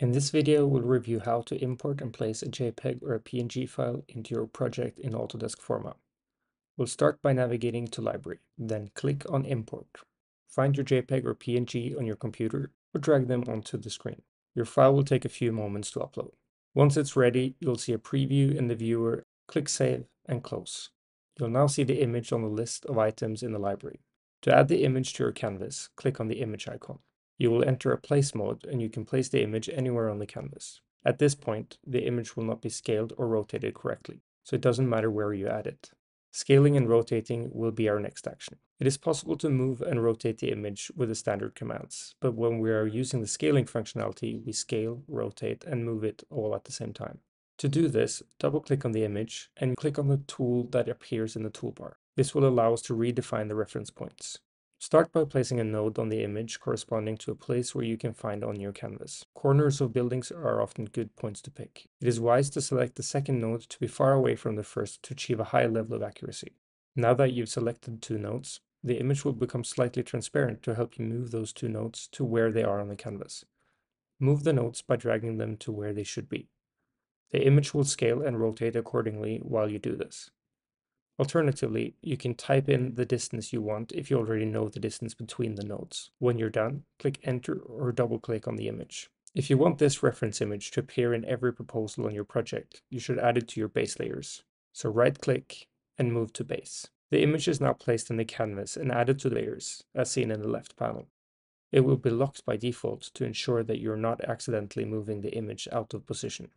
In this video, we'll review how to import and place a JPEG or a PNG file into your project in Autodesk Forma. We'll start by navigating to Library, then click on Import. Find your JPEG or PNG on your computer or drag them onto the screen. Your file will take a few moments to upload. Once it's ready, you'll see a preview in the viewer. Click Save and Close. You'll now see the image on the list of items in the library. To add the image to your canvas, click on the image icon. You will enter a place mode and you can place the image anywhere on the canvas. At this point, the image will not be scaled or rotated correctly, so it doesn't matter where you add it. Scaling and rotating will be our next action. It is possible to move and rotate the image with the standard commands, but when we are using the scaling functionality, we scale, rotate, and move it all at the same time. To do this, double-click on the image and click on the tool that appears in the toolbar. This will allow us to redefine the reference points. Start by placing a node on the image corresponding to a place where you can find on your canvas. Corners of buildings are often good points to pick. It is wise to select the second node to be far away from the first to achieve a high level of accuracy. Now that you've selected two nodes, the image will become slightly transparent to help you move those two nodes to where they are on the canvas. Move the nodes by dragging them to where they should be. The image will scale and rotate accordingly while you do this. Alternatively, you can type in mm-hmm. the distance you want if you already know the distance between the nodes. When you're done, click enter or double click on the image. If you want this reference image to appear in every proposal on your project, you should add it to your base layers. So right click and move to base. The image is now placed in the canvas and added to layers, as seen in the left panel. It will be locked by default to ensure that you're not accidentally moving the image out of position.